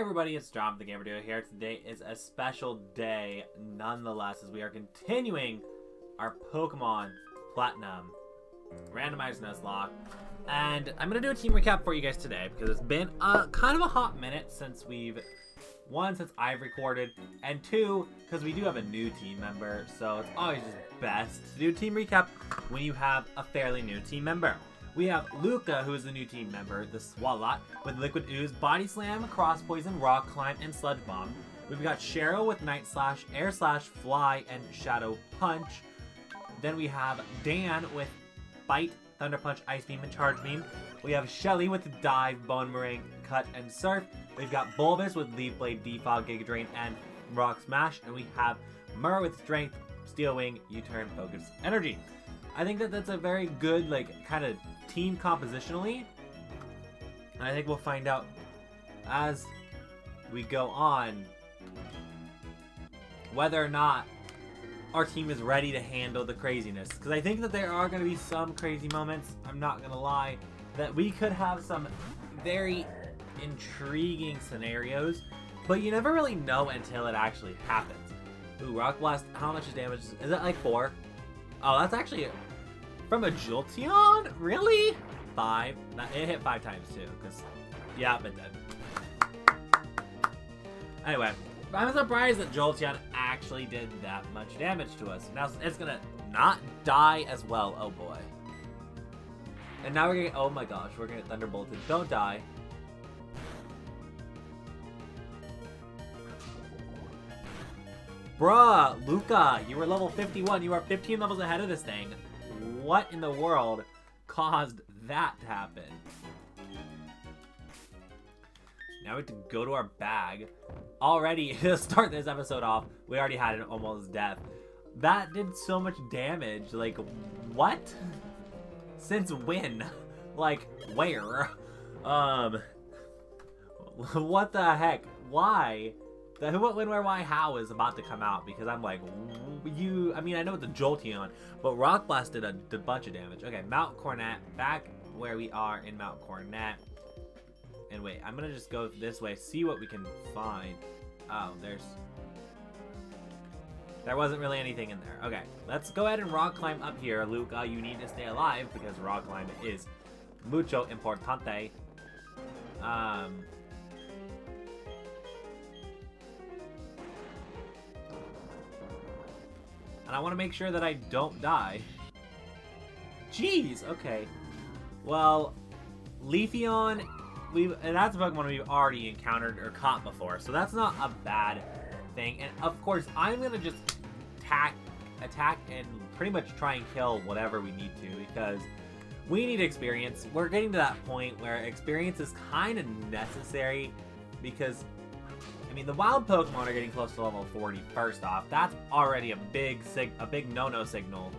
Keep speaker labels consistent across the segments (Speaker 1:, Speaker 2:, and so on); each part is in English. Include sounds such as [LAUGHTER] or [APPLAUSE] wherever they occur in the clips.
Speaker 1: everybody, it's John the Gamer Duo here. Today is a special day, nonetheless, as we are continuing our Pokemon Platinum randomized Nuzlocke. And I'm going to do a team recap for you guys today because it's been a, kind of a hot minute since we've, one, since I've recorded, and two, because we do have a new team member, so it's always just best to do a team recap when you have a fairly new team member. We have Luca, who is the new team member, the Swalot, with Liquid Ooze, Body Slam, Cross Poison, Rock Climb, and Sludge Bomb. We've got Cheryl with Night Slash, Air Slash, Fly, and Shadow Punch. Then we have Dan with Bite, Thunder Punch, Ice Beam, and Charge Beam. We have Shelly with Dive, Bonemerang, Cut, and Surf. We've got Bulbous with Leaf Blade, Defog, Giga Drain, and Rock Smash. And we have Mur with Strength, Steel Wing, U-Turn, Focus, Energy. I think that that's a very good, like, kind of team compositionally. And I think we'll find out as we go on whether or not our team is ready to handle the craziness. Because I think that there are going to be some crazy moments, I'm not going to lie, that we could have some very intriguing scenarios, but you never really know until it actually happens. Ooh, Rock Blast, how much damage? Is that like four? Oh, that's actually from a Jolteon? Really? Five? It hit five times too, because, yeah, it did. Anyway, I'm surprised that Jolteon actually did that much damage to us. Now it's gonna not die as well. Oh boy. And now we're gonna, oh my gosh, we're gonna get Thunderbolted. Don't die. Bruh, Luca, you were level 51. You are 15 levels ahead of this thing. What in the world caused that to happen? Now we have to go to our bag. Already, [LAUGHS] to start this episode off, we already had an almost death. That did so much damage. Like, what? Since when? [LAUGHS] Like, where? [LAUGHS] Um, what the heck? Why? The who, what, when, where, why, how is about to come out because I'm like, you. I mean, I know a Jolteon, but Rock Blast did a, a bunch of damage. Okay, Mount Coronet back where we are in Mount Coronet. And wait, I'm gonna just go this way, see what we can find. Oh, there's. There wasn't really anything in there. Okay, let's go ahead and rock climb up here. Luca, you need to stay alive because rock climb is mucho importante. Um, And I want to make sure that I don't die. Jeez, okay. Well, Leafeon, and that's a Pokemon we've already encountered or caught before, so that's not a bad thing. And of course, I'm going to just attack, attack and pretty much try and kill whatever we need to because we need experience. We're getting to that point where experience is kind of necessary because I mean, the wild Pokemon are getting close to level 40, first off. That's already a big sig a big no-no signal.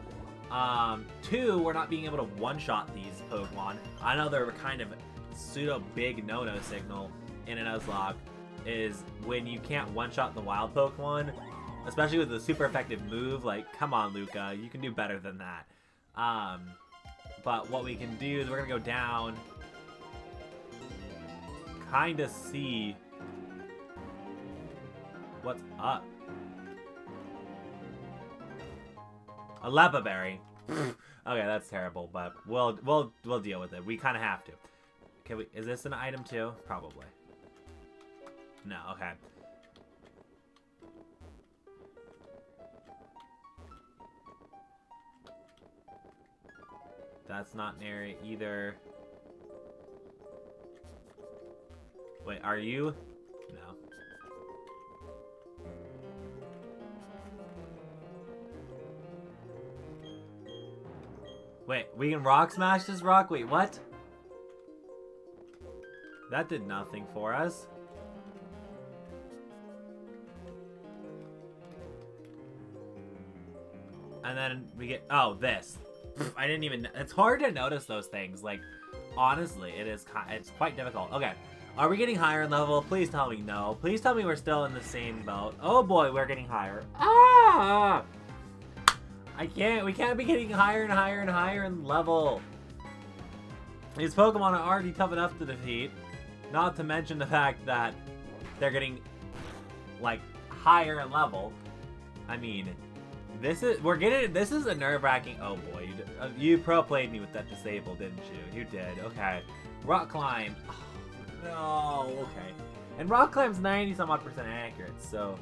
Speaker 1: Um, two, we're not being able to one-shot these Pokemon. Another kind of pseudo-big no-no signal in an Nuzlocke is when you can't one-shot the wild Pokemon, especially with a super effective move. Like, come on, Luca, you can do better than that. Um, but what we can do is we're going to go down, kind of see What's up? A Leppa Berry. okay, that's terrible, but we'll we'll we'll deal with it. We kind of have to. Can we? Is this an item too? Probably. No. Okay. That's not an area either. Wait, are you? Wait, we can rock smash this rock? Wait, what? That did nothing for us. And then we get, oh, this. I didn't even, it's hard to notice those things. Like, honestly, it is, it's quite difficult. Okay, are we getting higher in level? Please tell me no. Please tell me we're still in the same boat. Oh boy, we're getting higher. Ah! I can't. We can't be getting higher and higher and higher in level. These Pokemon are already tough enough to defeat. Not to mention the fact that they're getting like higher in level. I mean, this is we're getting this is a nerve wracking. Oh boy, you, uh, you pro played me with that disable, didn't you? You did. Okay, rock climb. Oh, no. Okay, and rock climb's 90 some odd percent accurate, so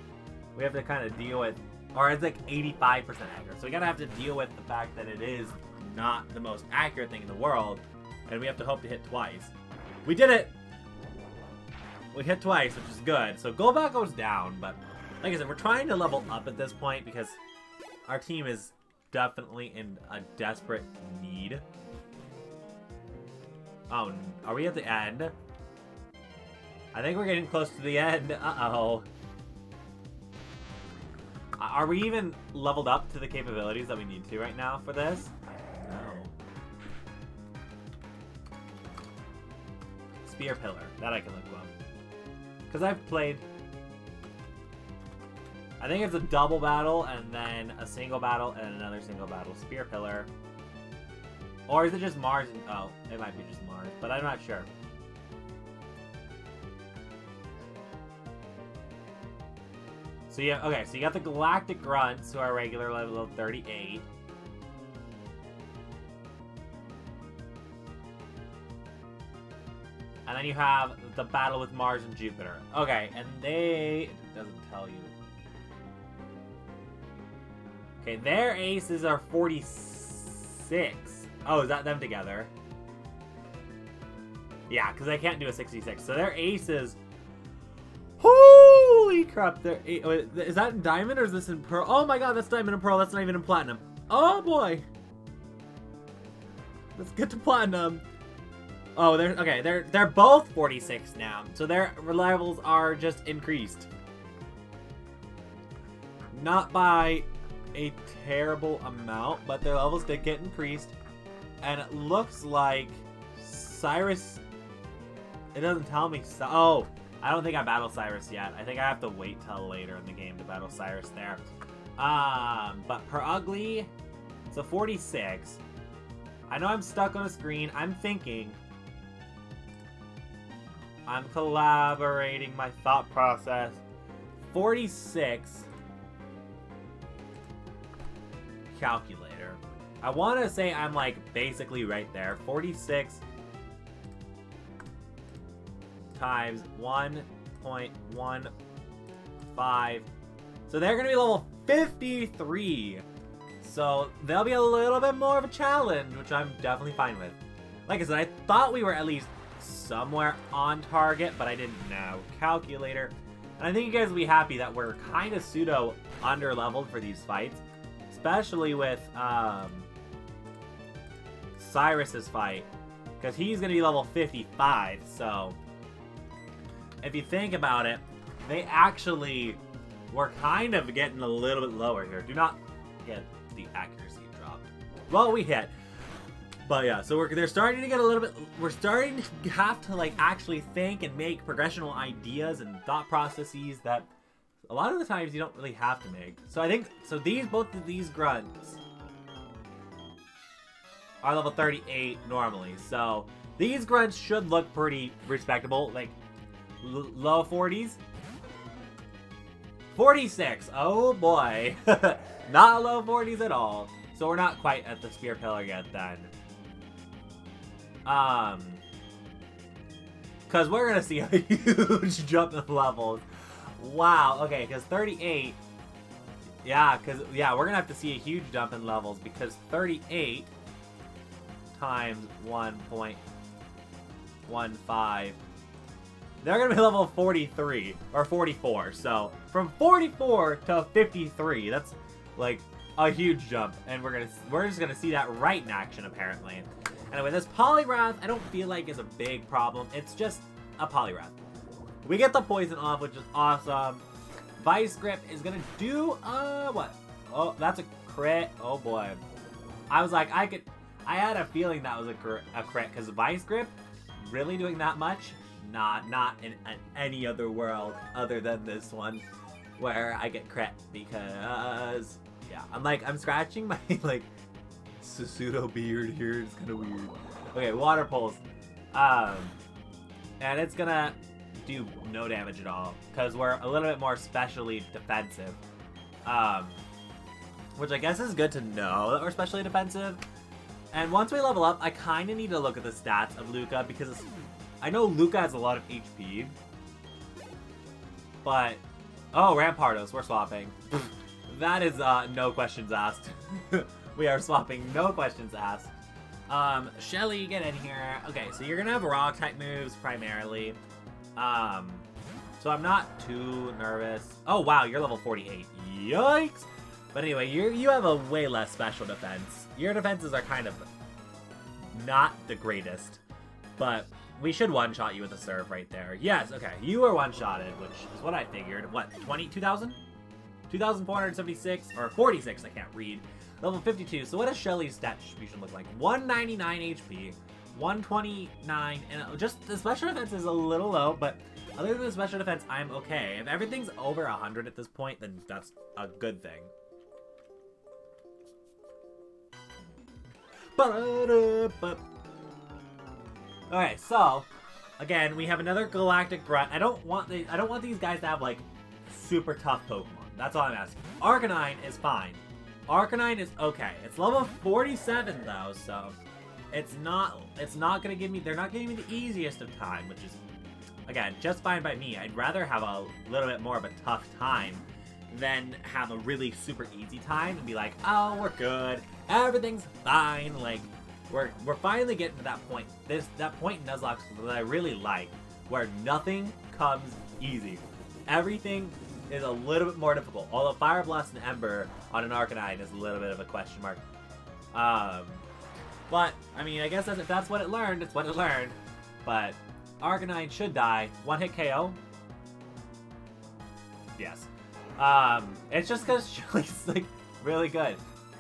Speaker 1: we have to kind of deal with, or it's like 85 percent accurate. So we gotta have to deal with the fact that it is not the most accurate thing in the world, and we have to hope to hit twice. We did it. We hit twice, which is good. So Golbat goes down, but like I said, we're trying to level up at this point because our team is definitely in a desperate need. Oh, are we at the end? I think we're getting close to the end. Uh-oh. Are we even leveled up to the capabilities that we need to right now for this? No. Spear Pillar. That I can look up. Because I've played I think it's a double battle and then a single battle and another single battle. Spear Pillar. Or is it just Mars? And, oh, it might be just Mars, but I'm not sure. So yeah, okay, so you got the Galactic Grunts who are regular level 38. And then you have the battle with Mars and Jupiter. Okay, and they... Doesn't tell you. Okay, their aces are 46. Oh, is that them together? Yeah, because I can't do a 66. So their aces... Holy crap! They're, eh, oh, is that in diamond or is this in pearl? Oh my god, that's diamond and pearl. That's not even in platinum. Oh boy! Let's get to platinum. Oh, they're okay. They're they're both 46 now, so their levels are just increased. Not by a terrible amount, but their levels did get increased. And it looks like Cyrus... It doesn't tell me... So oh, I don't think I battled Cyrus yet. I think I have to wait till later in the game to battle Cyrus there. Um, but Purugly, so 46. I know I'm stuck on a screen. I'm thinking. I'm collaborating my thought process. 46 calculator. I want to say I'm like basically right there. 46 times 1.15. So they're going to be level 53. So they'll be a little bit more of a challenge, which I'm definitely fine with. Like I said, I thought we were at least somewhere on target, but I didn't know. Calculator. And I think you guys will be happy that we're kind of pseudo under-leveled for these fights. Especially with um, Cyrus's fight. Because he's going to be level 55, so... If you think about it, they actually were kind of getting a little bit lower here. Do not get the accuracy dropped. Well, we hit. But yeah, so we're, they're starting to get a little bit, we're starting to have to like actually think and make progressional ideas and thought processes that a lot of the times you don't really have to make. So I think, so these, both of these grunts are level 38 normally. So these grunts should look pretty respectable, like low 40s. 46, oh boy. [LAUGHS] not low 40s at all. So we're not quite at the spear pillar yet then. Um, because we're going to see a [LAUGHS] huge jump in levels Wow, okay, because 38... Yeah, because, yeah, we're going to have to see a huge jump in levels because 38 times 1.15... They're to be level 43, or 44, so from 44 to 53, that's, like, a huge jump, and we're gonna we're just gonna see that right in action apparently. Anyway, this Poliwrath I don't feel like is a big problem. It's just a Poliwrath. We get the poison off, which is awesome. Vice Grip is gonna do, uh, what? Oh, that's a crit. Oh boy. I was like, I could, I had a feeling that was a, crit, a crit, because Vice Grip, really doing that much? Not, not in, in any other world other than this one, where I get crit, because, yeah, I'm like, I'm scratching my, [LAUGHS] like, Susudo beard here, it's kind of weird. Okay, Water Pulse. Um, and it's gonna do no damage at all because we're a little bit more specially defensive. Um, which I guess is good to know that we're specially defensive. And once we level up, I kind of need to look at the stats of Luca because I know Luca has a lot of HP. But, oh, Rampardos, we're swapping. [LAUGHS] that is uh, no questions asked. [LAUGHS] we are swapping, no questions asked. Um, Shelly, get in here. Okay, so you're gonna have rock type moves primarily. Um, so I'm not too nervous. Oh wow, you're level 48. Yikes! But anyway, you you have a way less special defense. Your defenses are kind of not the greatest, but we should one-shot you with a Surf right there. Yes, okay, you are one-shotted, which is what I figured. What, 20, 2,000? 2,476, or 46, I can't read. Level 52, so what does Shelly's stat distribution look like? 199 HP, 129, and just the special defense is a little low, but other than the special defense, I'm okay. If everything's over 100 at this point, then that's a good thing. Okay, so again, we have another galactic grunt. I don't want the I don't want these guys to have like super tough Pokemon. That's all I'm asking. Arcanine is fine. Arcanine is okay. It's level 47 though, so it's not it's not gonna give me they're not giving me the easiest of time, which is again just fine by me. I'd rather have a little bit more of a tough time than have a really super easy time and be like, oh, we're good, everything's fine. Like, we're we're finally getting to that point. This that point in Nuzlocke that I really like, where nothing comes easy. Everything is a little bit more difficult. Although Fire Blast and Ember on an Arcanine is a little bit of a question mark. Um, but I mean, I guess that's, if that's what it learned, it's what it learned. But Arcanine should die. One hit KO. Yes. Um, it's just because Shelly's [LAUGHS] like really good.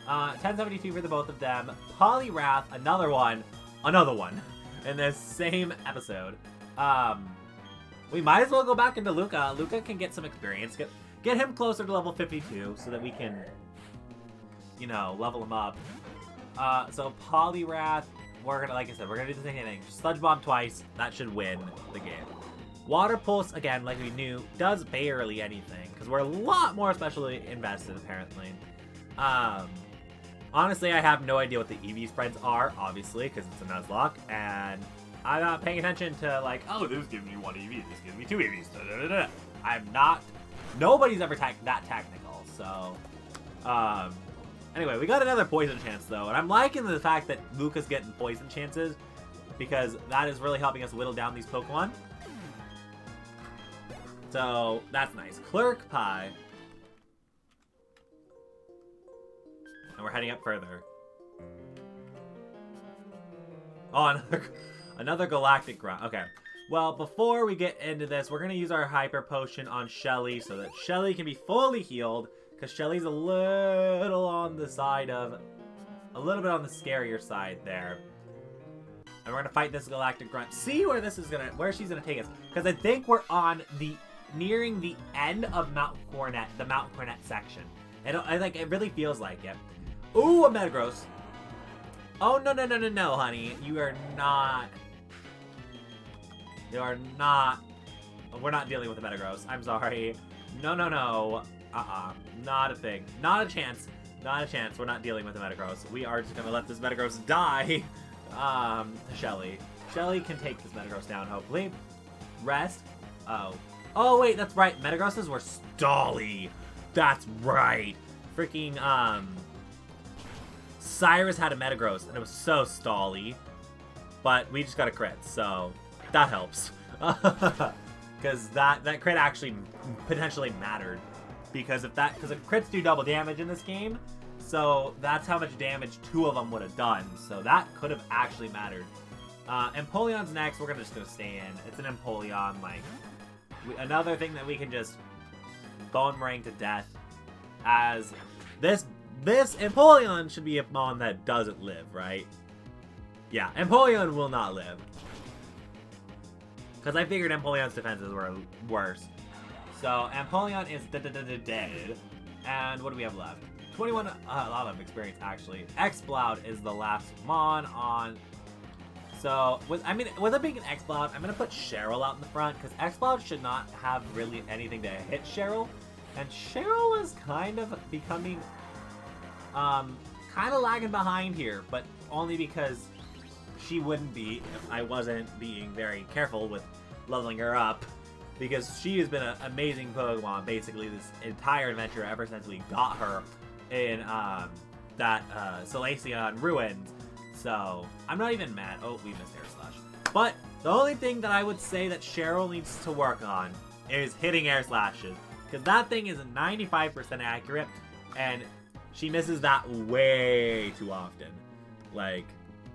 Speaker 1: Uh, 1072 for the both of them. Poliwrath, another one, another one in this same episode. Um, we might as well go back into Luca. Luca can get some experience. Get get him closer to level 52 so that we can, you know, level him up. Uh, so Poliwrath, we're gonna, like I said, we're gonna do the same thing. Sludge Bomb twice. That should win the game. Water Pulse, again, like we knew, does barely anything, because we're a lot more specially invested, apparently. Um, honestly, I have no idea what the EV spreads are, obviously, because it's a Nuzlocke, and I'm not paying attention to, like, oh, this gives me one EV, this gives me two EVs, da, da, da, I'm not, nobody's ever that technical, so, um, anyway, we got another poison chance, though, and I'm liking the fact that Luca's getting poison chances, because that is really helping us whittle down these Pokemon. So, that's nice. Clerk Pie. And we're heading up further. Oh, another, [LAUGHS] another galactic grunt. Okay. Well, before we get into this, we're going to use our Hyper Potion on Shelly so that Shelly can be fully healed. Because Shelly's a little on the side of... A little bit on the scarier side there. And we're going to fight this Galactic Grunt. See where this is going to... Where she's going to take us. Because I think we're on the nearing the end of Mount Coronet, the Mount Coronet section. And I like it really feels like it. Ooh, a Metagross. Oh no no no no no, honey, you are not. You are not. We're not dealing with a Metagross. I'm sorry. No no no. Uh-uh. Not a thing. Not a chance. Not a chance. We're not dealing with a Metagross. We are just gonna let this Metagross die. [LAUGHS] Um, Shelly. Shelly can take this Metagross down, hopefully. Rest. Oh, Oh, wait, that's right. Metagrosses were stally. That's right. Freaking, um... Cyrus had a Metagross, and it was so stally. But we just got a crit, so that helps. [LAUGHS] Because that, that crit actually potentially mattered. Because if that, because if crits do double damage in this game, so that's how much damage two of them would have done. So that could have actually mattered. Uh, Empoleon's next. We're gonna just go stay in. It's an Empoleon, like another thing that we can just Bonemerang to death as this this Empoleon should be a mon that doesn't live, right? Yeah, Empoleon will not live. Because I figured Empoleon's defenses were worse. So Empoleon is dead. And what do we have left? 21, uh, a lot of experience actually. Exploud is the last mon on So, with I mean, with it being an Exploud, I'm gonna put Cheryl out in the front because Exploud should not have really anything to hit Cheryl, and Cheryl is kind of becoming, um, kind of lagging behind here, but only because she wouldn't be if I wasn't being very careful with leveling her up, because she has been an amazing Pokemon basically this entire adventure ever since we got her in um, that uh, Solaceon Ruins. So, I'm not even mad. Oh, we missed Air Slash. But, the only thing that I would say that Cheryl needs to work on is hitting Air Slashes. Because that thing is 95% accurate, and she misses that way too often. Like,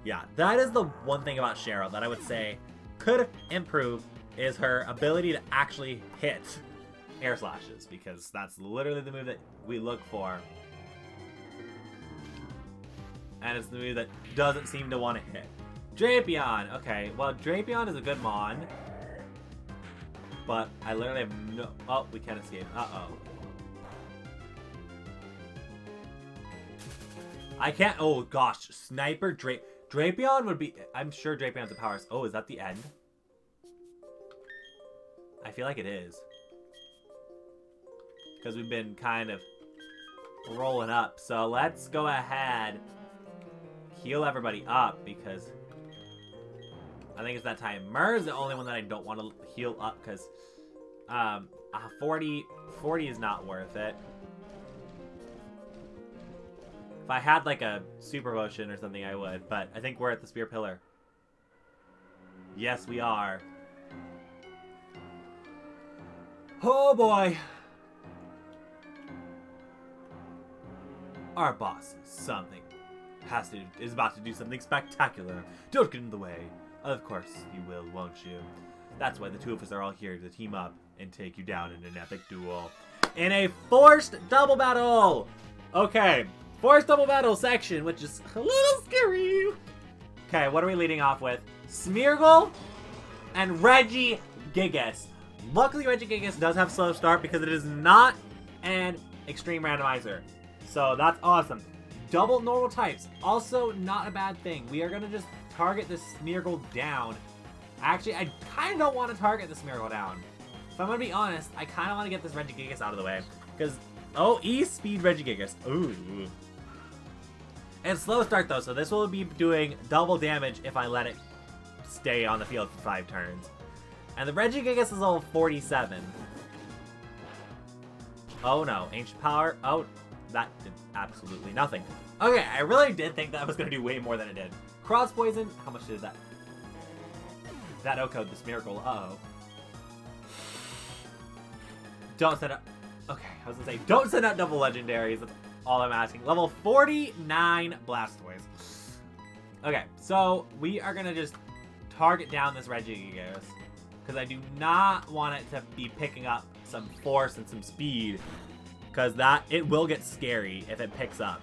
Speaker 1: yeah, that is the one thing about Cheryl that I would say could improve is her ability to actually hit air slashes because that's literally the move that we look for and it's the move that doesn't seem to want to hit. Drapion! Okay, well, Drapion is a good Mon. But I literally have no... Oh, we can't escape. Uh-oh. I can't... Oh, gosh. Sniper Dra Drapion would be... I'm sure Drapion's a power... Oh, is that the end? I feel like it is. Because we've been kind of rolling up. So let's go ahead heal everybody up because I think it's that time. Murr is the only one that I don't want to heal up because um, 40, 40 is not worth it. If I had like a super potion or something, I would, but I think we're at the spear pillar. Yes, we are. Oh boy. Our boss is something has to is about to do something spectacular. Don't get in the way. Of course you will, won't you? That's why the two of us are all here to team up and take you down in an epic duel. In a forced double battle! Okay, forced double battle section, which is a little scary. Okay, what are we leading off with? Smeargle and Regigigas. Luckily, Regigigas does have slow start because it is not an extreme randomizer. So that's awesome. Double normal types, also not a bad thing. We are to just target this Smeargle down. Actually, I kind of don't want to target the Smeargle down. If I'm to be honest, I kind of want to get this Reggie Regigigas out of the way. Because, oh, E-Speed Regigigas. Ooh. And slow start though, so this will be doing double damage if I let it stay on the field for five turns. And the Regigigas is level 47. Oh no, Ancient Power. Oh, that did absolutely nothing. Okay, I really did think that was to do way more than it did. Cross Poison, how much did that? That O-code this Smeargle, uh oh Don't send up... Okay, I was to say, don't send out double legendaries, all I'm asking. Level 49 Blastoise. Okay, so we are going to just target down this Regigigas. Because I do not want it to be picking up some force and some speed because that, it will get scary if it picks up.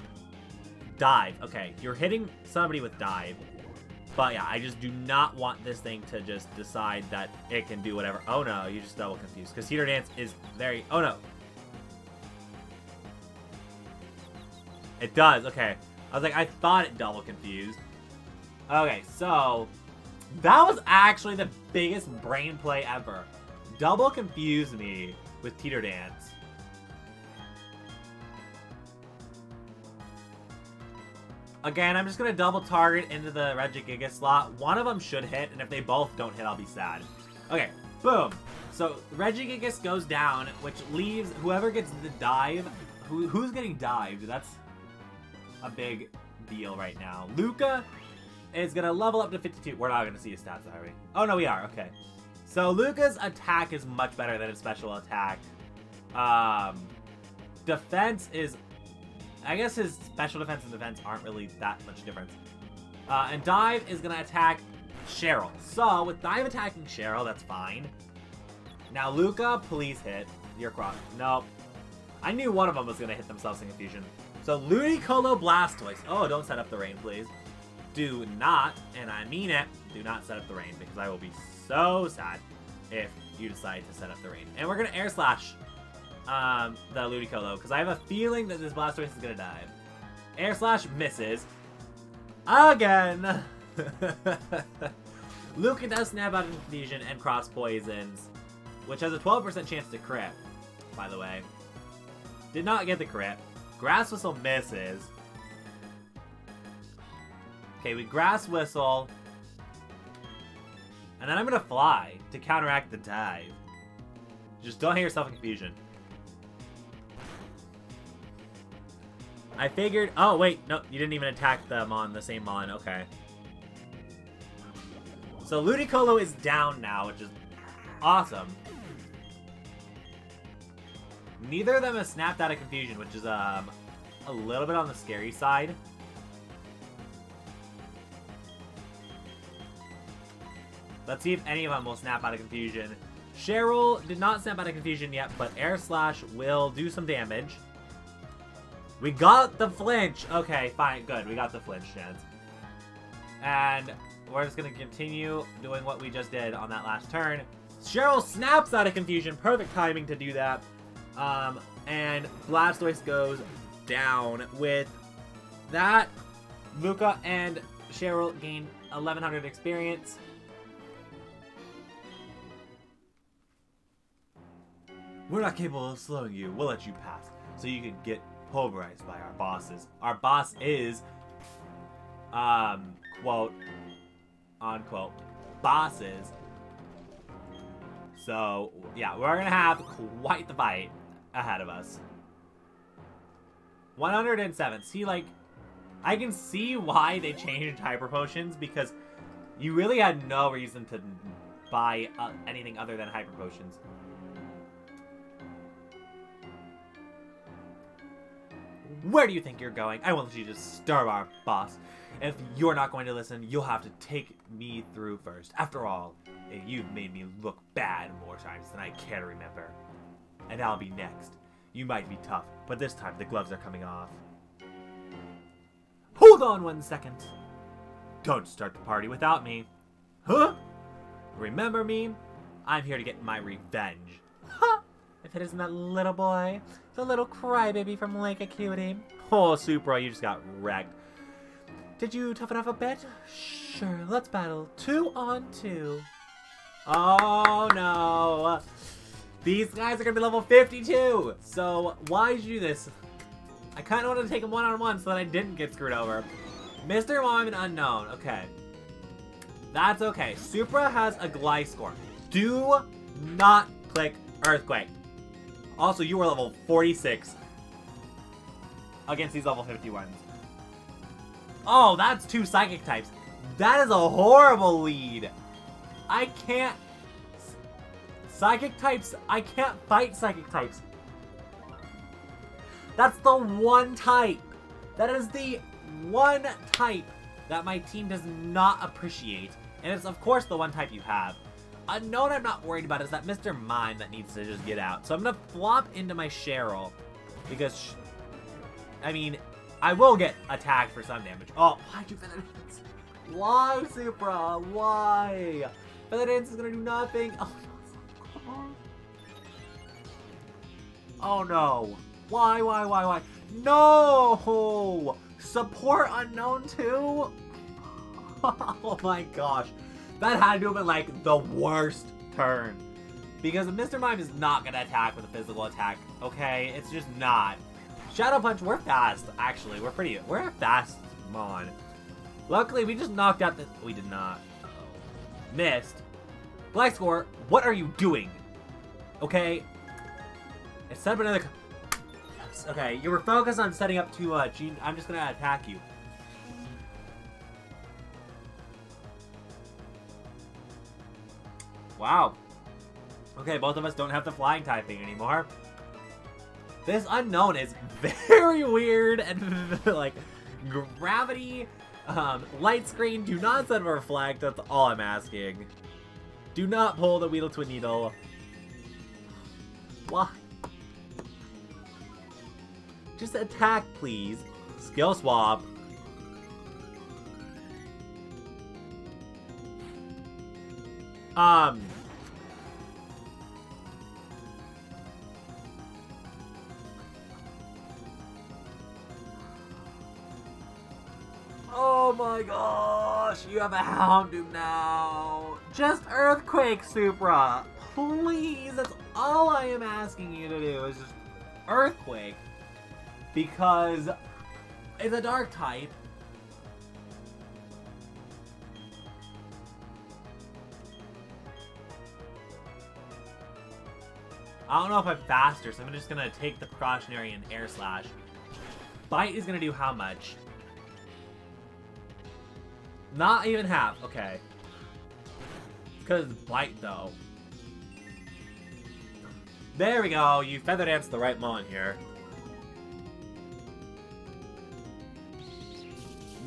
Speaker 1: Dive. Okay, you're hitting somebody with dive. But yeah, I just do not want this thing to just decide that it can do whatever. Oh no, you just double confused. Because Teeter Dance is very... Oh no. It does, okay. I was like, I thought it double confused. Okay, so... That was actually the biggest brain play ever. Double confused me with Teeter Dance. Again, I'm just going to double target into the Regigiga slot. One of them should hit, and if they both don't hit, I'll be sad. Okay, boom. So Regigigas goes down, which leaves whoever gets the dive. Who, who's getting dived? That's a big deal right now. Luca is going to level up to 52. We're not going to see his stats, are we? Oh, no, we are. Okay. So Luca's attack is much better than his special attack. Um, defense is I guess his special defense and defense aren't really that much difference. Uh, and Dive is going to attack Cheryl. So, with Dive attacking Cheryl, that's fine. Now, Luca, please hit. Your cross. Nope. I knew one of them was going to hit themselves in confusion. So, Ludicolo Blastoise. Oh, don't set up the rain, please. Do not, and I mean it, do not set up the rain, because I will be so sad if you decide to set up the rain. And we're going to Air Slash um, the Ludicolo, because I have a feeling that this Blastoise is going to die. Air Slash misses. Again! [LAUGHS] Luca does snap out of confusion and cross poisons, which has a 12% chance to crit, by the way. Did not get the crit. Grass Whistle misses. Okay, we Grass Whistle. And then I'm gonna fly to counteract the dive. Just don't hit yourself in confusion. I figured... Oh, wait. No, you didn't even attack them on the same mon. Okay. So Ludicolo is down now, which is awesome. Neither of them has snapped out of confusion, which is um, a little bit on the scary side. Let's see if any of them will snap out of confusion. Cheryl did not snap out of confusion yet, but Air Slash will do some damage. We got the flinch. Okay, fine, good. We got the flinch chance. And we're just going to continue doing what we just did on that last turn. Cheryl snaps out of confusion. Perfect timing to do that. Um, and Blastoise goes down with that. Luca and Cheryl gain 1100 experience. We're not capable of slowing you. We'll let you pass so you can get pulverized by our bosses. Our boss is, um, quote, unquote, bosses. So, yeah, we're gonna have quite the fight ahead of us. 107. See, like, I can see why they changed Hyper Potions because you really had no reason to buy uh, anything other than Hyper Potions. Where do you think you're going? I won't let you just starve our boss. If you're not going to listen, you'll have to take me through first. After all, you've made me look bad more times than I care to remember. And I'll be next. You might be tough, but this time the gloves are coming off. Hold on one second. Don't start the party without me. Huh? Remember me? I'm here to get my revenge. Huh? If it isn't that little boy, the little crybaby from Lake Acuity. Oh, Supra, you just got wrecked. Did you toughen up a bit? Sure, let's battle two on two. Oh no. These guys are gonna be level 52. So why did you do this? I kind of wanted to take them one on one so that I didn't get screwed over. Mr. Mime and Unown. Okay. That's okay. Supra has a Gliscor. Do not click Earthquake. Also, you are level 46 against these level 51s. Oh, that's two Psychic types. That is a horrible lead. I can't... Psychic types, I can't fight Psychic types. That's the one type. That is the one type that my team does not appreciate. And it's, of course, the one type you have. Unown I'm not worried about is that Mr. Mime that needs to just get out. So I'm going to flop into my Cheryl. Because, I mean, I will get attacked for some damage. Oh, why'd you Feather Dance? Why, Supra? Why? Feather Dance is going to do nothing. Oh. Oh, no. Why, why, why, why? No! Support Unown too? [LAUGHS] oh my gosh. That had to have been like the worst turn. Because Mr. Mime is not going to attack with a physical attack, okay? It's just not. Shadow Punch, we're fast, actually. We're pretty, we're a fast Mon. Luckily, we just knocked out the, we did not. Uh Missed. Gliscor, what are you doing? Okay? It's set up another, yes, okay. You were focused on setting up to, uh, Gene, I'm just gonna attack you. Wow. Okay, both of us don't have the flying typing anymore. This Unown is [LAUGHS] very weird and [LAUGHS] like gravity, um, light screen, do not set a flag, that's all I'm asking. Do not pull the wheel to a needle. Why? Just attack, please. Skill swap. Um. Oh my gosh, you have a Houndoom now. Just Earthquake, Supra. Please, that's all I am asking you to do is just Earthquake. Because it's a Dark type. I don't know if I'm faster, so I'm just gonna take the precautionary and air slash. Bite is gonna do how much? Not even half. Okay. Because bite though. There we go. You feather danced the right moment here.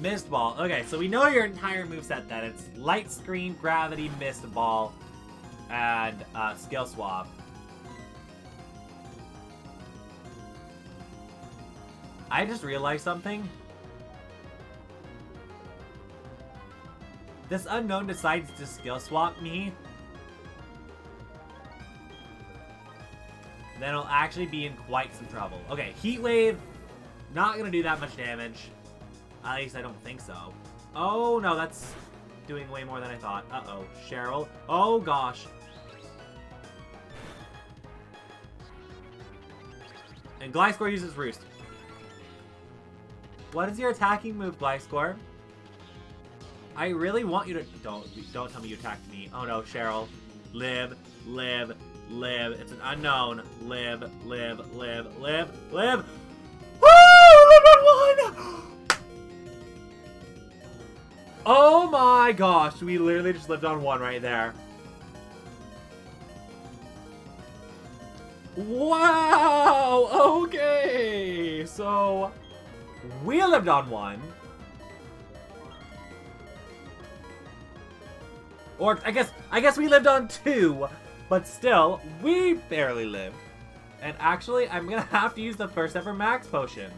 Speaker 1: Mist Ball. Okay, so we know your entire moveset that it's Light Screen, Gravity, Mist Ball, and uh, Skill Swap. I just realized something. This Unown decides to skill swap me. Then I'll actually be in quite some trouble. Okay, Heat Wave. Not gonna do that much damage. At least I don't think so. Oh, no, that's doing way more than I thought. Uh-oh. Cheryl. Oh, gosh. And Gliscor uses Roost. What is your attacking move, Gliscor? I really want you to... Don't don't tell me you attacked me. Oh no, Cheryl. Live, live, live. It's an Unown. Live, live, live, live, live. One! Oh my gosh, we literally just lived on one right there. Wow! Okay! So, we lived on one. Or, I guess, I guess we lived on two. But still, we barely lived. And actually, I'm gonna [LAUGHS] have to use the first ever max potion.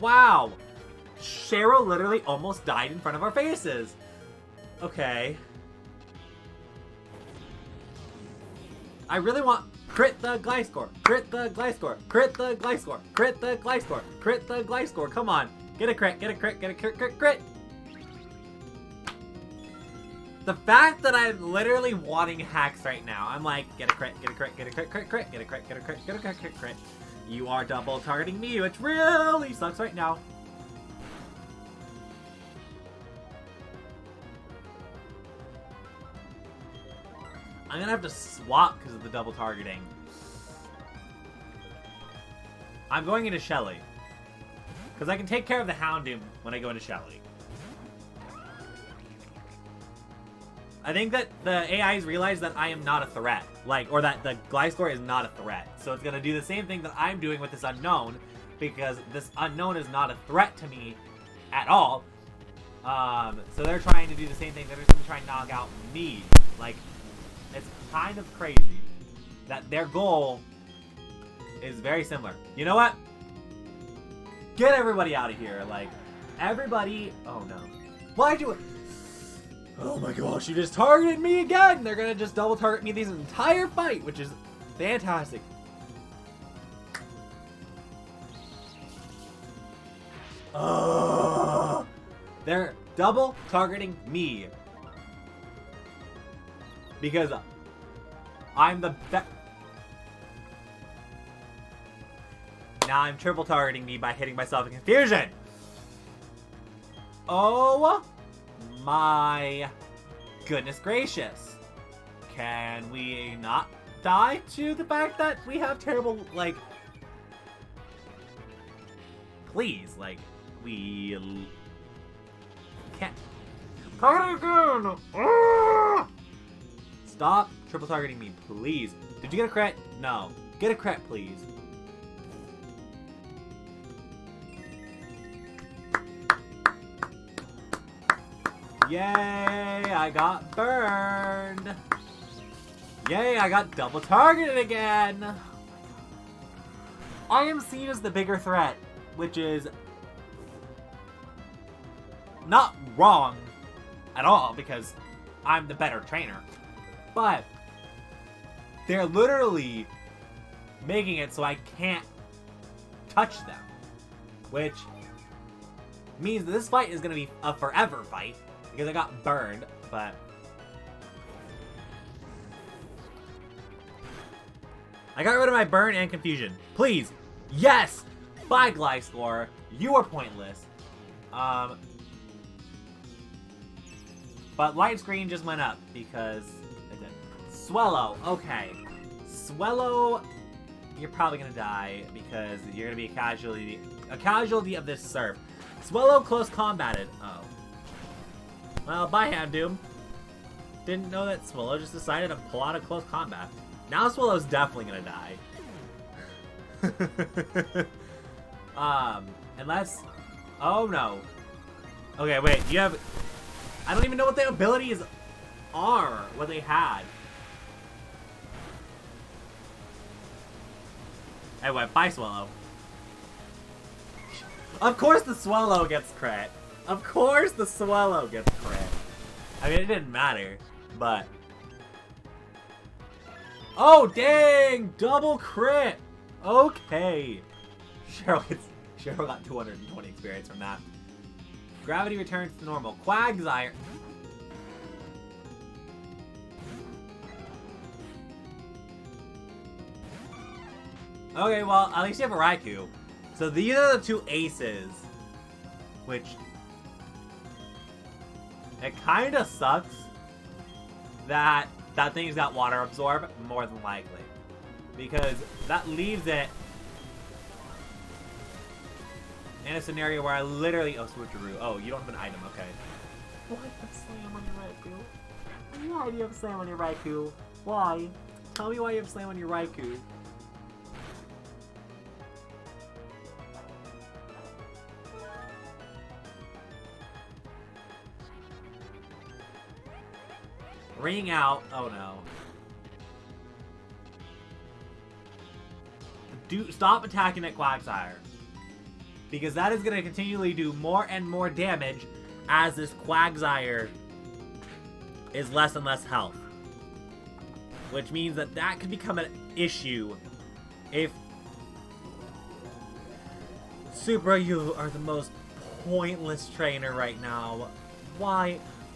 Speaker 1: Wow! Cheryl literally almost died in front of our faces. Okay. I really want crit the Gliscor, crit the Gliscor, crit the Gliscor, crit the Gliscor, crit the Gliscor. Come on. Get a crit, get a crit, get a crit, crit, crit. The fact that I'm literally wanting hacks right now, I'm like, get a crit, get a crit, get a crit, crit, crit, get a crit, get a crit, get a crit, crit, crit. You are double targeting me, which really sucks right now. I'm gonna have to swap because of the double targeting. I'm going into Shelly. Because I can take care of the Houndoom when I go into Shelly. I think that the AIs realize that I am not a threat. Like, or that the Gliscor is not a threat. So it's gonna do the same thing that I'm doing with this Unown. Because this Unown is not a threat to me at all. Um, so they're trying to do the same thing. They're just gonna try and knock out me. Like, it's kind of crazy that their goal is very similar. You know what? Get everybody out of here. Like, everybody... Oh, no. Why'd you... Oh my gosh, you just targeted me again! They're gonna just double target me this entire fight, which is fantastic. Uh, they're double targeting me. Because I'm the best. Now I'm triple targeting me by hitting myself in confusion. Oh my goodness gracious. Can we not die to the fact that we have terrible, like... Please, like, we... Can't... Target again! Ah! Stop triple targeting me, please. Did you get a crit? No. Get a crit, please. Yay, I got burned. Yay, I got double targeted again. I am seen as the bigger threat, which is not wrong at all because I'm the better trainer. But they're literally making it so I can't touch them. Which means this fight is going to be a forever fight because I got burned, but... I got rid of my burn and confusion. Please! Yes! Bye, Gliscor. You are pointless. Um, but light screen just went up because. Swellow. Okay. Swellow, you're probably gonna die because you're gonna be a casualty, a casualty of this surf. Swellow close combated. Oh. Well, bye, Houndoom. Didn't know that Swellow just decided to pull out a close combat. Now Swellow's definitely gonna die. [LAUGHS] um, unless... Oh, no. Okay, wait, you have... I don't even know what the abilities are, what they had. Anyway, bye, Swellow. Of course the Swellow gets crit. Of course the Swellow gets crit. I mean, it didn't matter, but... Oh, dang! Double crit! Okay. Cheryl gets... Cheryl got 220 experience from that. Gravity returns to normal. Quagsire... Okay, well, at least you have a Raikou. So these are the two aces. Which... It kinda sucks that that thing's got water absorb, more than likely. Because that leaves it in a scenario where I literally... Oh, switcheroo. Oh, you don't have an item. Okay. Why do you have slam on your Raikou? Why do you have slam on your Raikou? Why? Tell me why you have slam on your Raikou. Wring out. Oh no. Do stop attacking at Quagsire. Because that is going to continually do more and more damage as this Quagsire is less and less health. Which means that that could become an issue if Supra, you are the most pointless trainer right now. Why?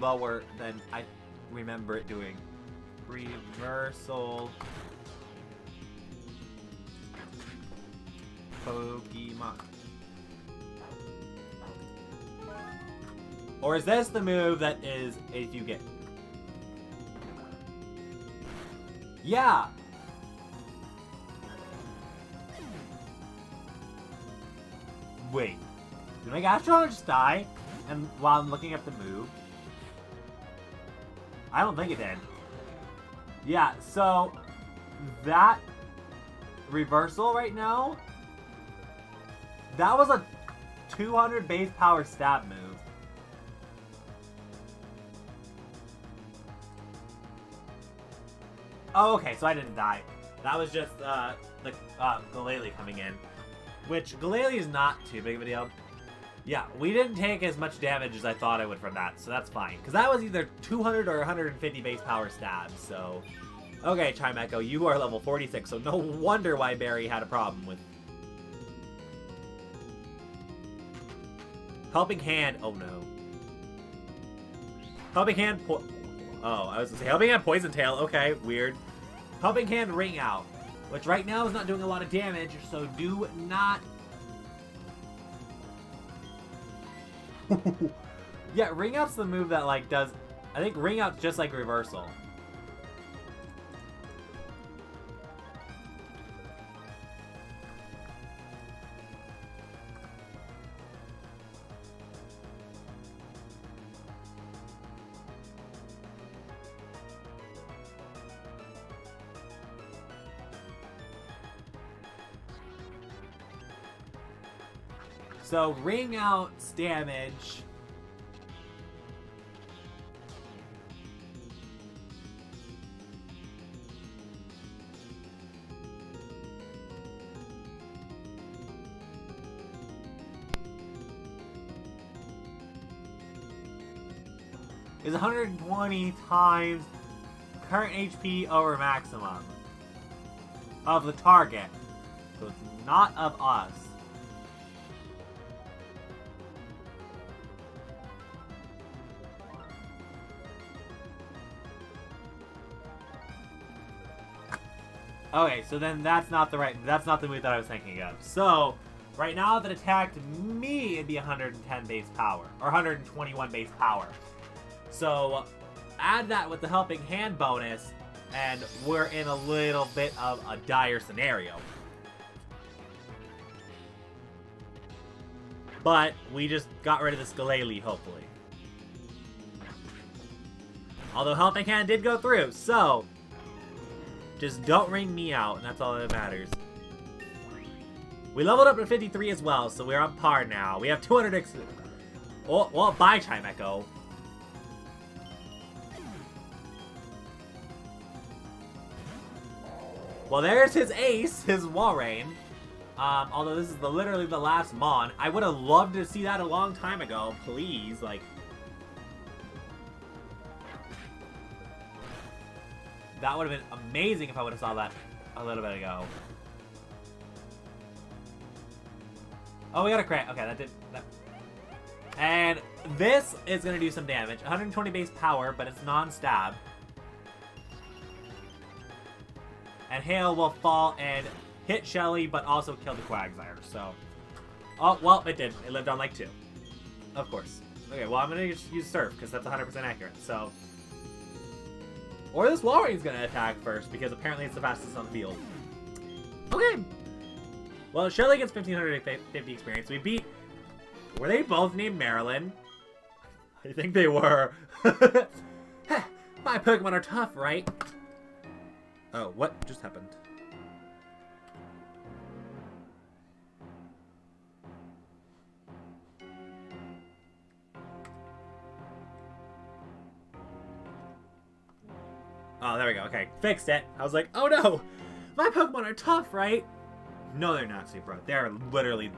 Speaker 1: lower than I remember it doing. Reversal. Pokemon. Or is this the move that is if you get... Yeah! Wait. Did my Gastrodon just die? And while I'm looking at the move? I don't think it did. Yeah, so that reversal right now, that was a 200 base power stab move. Oh, okay, so I didn't die. That was just uh, the uh, Glalie coming in. Which, Glalie is not too big of a deal. Yeah, we didn't take as much damage as I thought I would from that, so that's fine. Because that was either 200 or 150 base power stabs, so... Okay, Chimecho, you are level 46, so no wonder why Barry had a problem with... Helping Hand, oh no. Helping Hand, oh, I was gonna say, Helping Hand Poison Tail, okay, weird. Helping Hand Wring Out, which right now is not doing a lot of damage, so do not [LAUGHS] yeah, wring out's the move that like does. I think wring out's just like reversal. So wring out's damage. Is 120 times current HP over maximum of the target. So it's not of us. Okay, so then that's not the right, that's not the move that I was thinking of. So, right now if it attacked me, it'd be 110 base power, or 121 base power. So, add that with the helping hand bonus, and we're in a little bit of a dire scenario. But we just got rid of the Skaleli, hopefully. Although Helping Hand did go through, so just don't ring me out, and that's all that matters. We leveled up to 53 as well, so we're on par now. We have 200 ex- Well, well bye, Chimecho. Well, there's his ace, his Walrein. Um, although this is the, literally the last Mon. I would have loved to see that a long time ago. Please, like... That would have been amazing if I would have saw that a little bit ago. Oh, we got a crit. Okay, that did... That... And this is going to do some damage. 120 base power, but it's non-stab. And Hail will fall and hit Shelly, but also kill the Quagsire. So, oh, well, it did. It lived on like two. Of course. Okay, well, I'm going to use Surf, because that's 100% accurate. So, or this Walrein's going to attack first, because apparently it's the fastest on the field. Okay. Well, Shelly gets 1550 experience. We beat... Were they both named Marilyn? I think they were. [LAUGHS] My Pokemon are tough, right? Oh, what just happened? Oh, there we go. Okay, fixed it. I was like, oh no! My Pokemon are tough, right? No, they're not, Supra. They're literally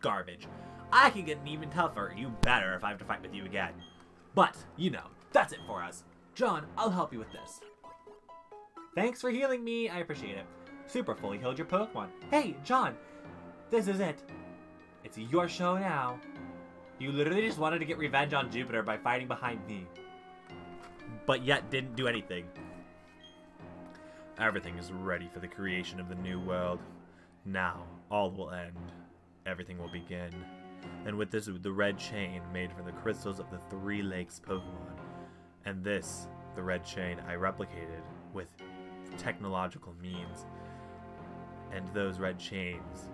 Speaker 1: garbage. I can get an even tougher. You better if I have to fight with you again. But, you know, that's it for us. John, I'll help you with this. Thanks for healing me. I appreciate it. Supra fully healed your Pokemon. Hey, John, this is it. It's your show now. You literally just wanted to get revenge on Jupiter by fighting behind me. But yet didn't do anything. Everything is ready for the creation of the new world. Now, all will end. Everything will begin. And with this, the red chain made from the crystals of the Three Lakes Pokemon. And this, the red chain, I replicated with technological means. And those red chains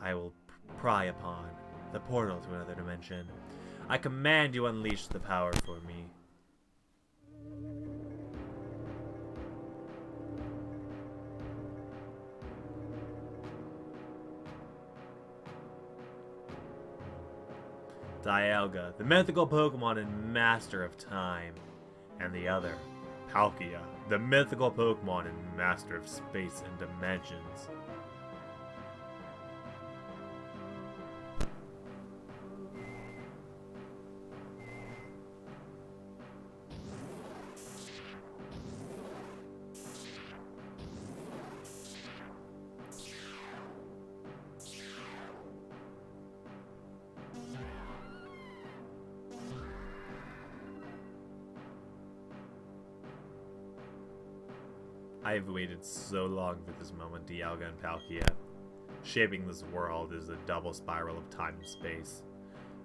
Speaker 1: I will pry upon, the portal to another dimension. I command you unleash the power for me. Dialga, the mythical Pokemon and master of time. And the other, Palkia, the mythical Pokemon and master of space and dimensions. I've waited so long for this moment, Dialga and Palkia. Shaping this world is a double spiral of time and space.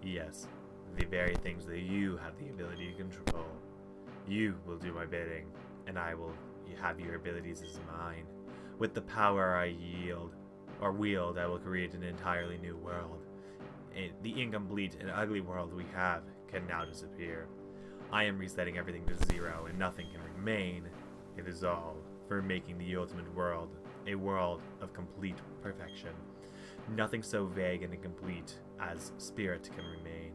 Speaker 1: Yes, the very things that you have the ability to control. You will do my bidding, and I will have your abilities as mine. With the power I yield, or wield, I will create an entirely new world. Eh, the incomplete and ugly world we have can now disappear. I am resetting everything to zero, and nothing can remain. It is all for making the ultimate world a world of complete perfection. Nothing so vague and incomplete as spirit can remain.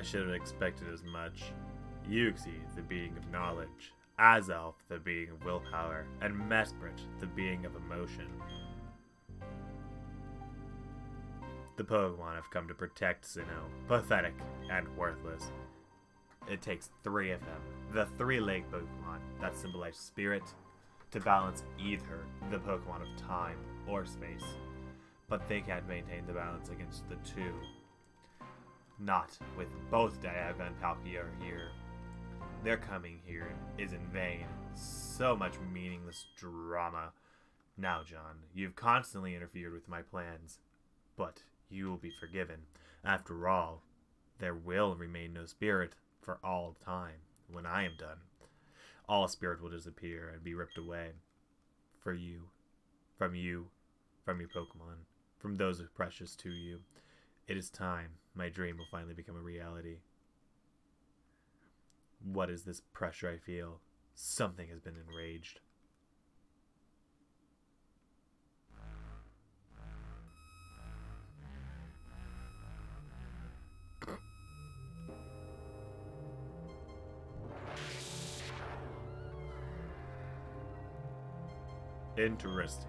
Speaker 1: I should have expected as much. Uxie, the being of knowledge, Azelf, the being of willpower, and Mesprit, the being of emotion. The Pokemon have come to protect Sinnoh, pathetic and worthless. It takes three of them, the three-legged Pokemon that symbolize spirit, to balance either the Pokemon of time or space. But they can't maintain the balance against the two not with both Dialga and Palkia here. Their coming here is in vain. So much meaningless drama. Now, John, you've constantly interfered with my plans, but you will be forgiven. After all, there will remain no spirit for all time when I am done. All spirit will disappear and be ripped away. For you, from you, from your Pokemon, from those precious to you. It is time my dream will finally become a reality. What is this pressure I feel? Something has been enraged. Interesting.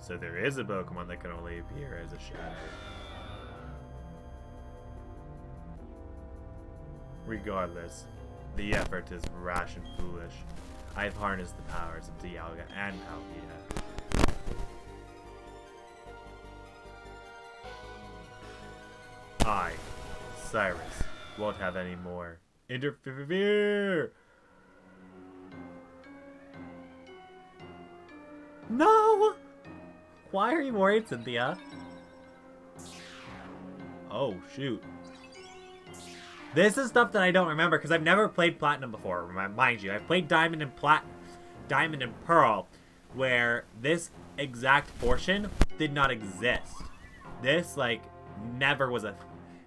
Speaker 1: So there is a Pokemon that can only appear as a shadow. Regardless, the effort is rash and foolish. I've harnessed the powers of Dialga and Palkia. I, Cyrus, won't have any more. Interfere! No! Why are you worried, Cynthia? Oh, shoot. This is stuff that I don't remember because I've never played Platinum before, mind you. I've played Diamond and Plat, Diamond and Pearl, where this exact portion did not exist. This, like, never was a...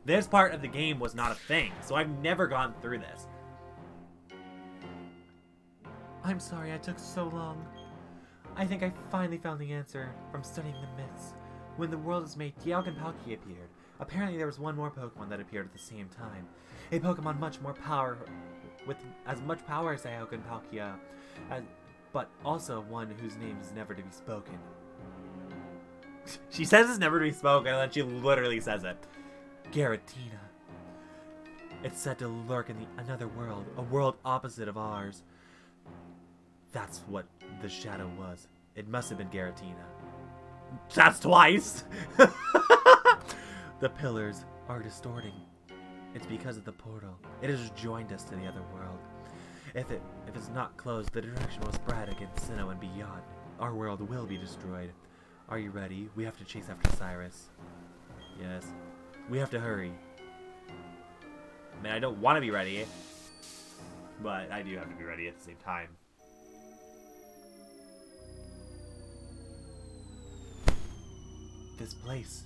Speaker 1: This part of the game was not a thing, so I've never gone through this. I'm sorry I took so long. I think I finally found the answer from studying the myths. When the world was made, Dialga and Palkia appeared. Apparently there was one more Pokemon that appeared at the same time. A Pokemon much more power, with as much power as Dialga and Palkia, as, but also one whose name is never to be spoken. [LAUGHS] she says it's never to be spoken, and then she literally says it. Giratina. It's said to lurk in the another world, a world opposite of ours. That's what the shadow was. It must have been Giratina. That's twice! [LAUGHS] the pillars are distorting. It's because of the portal. It has joined us to the other world. If it if it's not closed, the direction will spread against Sinnoh and beyond. Our world will be destroyed. Are you ready? We have to chase after Cyrus. Yes. We have to hurry. I mean, I don't want to be ready, but I do have to be ready at the same time. This place.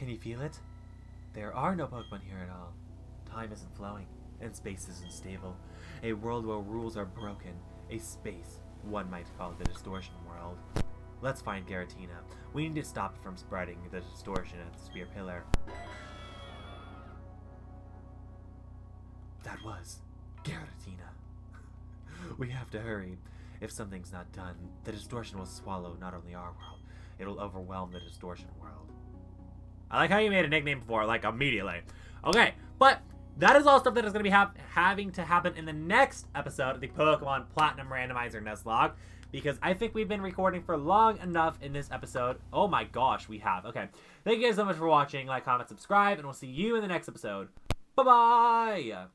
Speaker 1: Can you feel it? There are no Pokemon here at all. Time isn't flowing, and space isn't stable. A world where rules are broken. A space, one might call the distortion world. Let's find Giratina. We need to stop it from spreading the distortion at the Spear Pillar. That was Giratina. [LAUGHS] we have to hurry. If something's not done, the distortion will swallow not only our world, it'll overwhelm the distortion world. I like how you made a nickname for like immediately. Okay, but that is all stuff that is going to be ha having to happen in the next episode of the Pokemon Platinum Randomizer Nuzlocke. Because I think we've been recording for long enough in this episode. Oh my gosh, we have. Okay. Thank you guys so much for watching. Like, comment, subscribe, and we'll see you in the next episode. Bye-bye!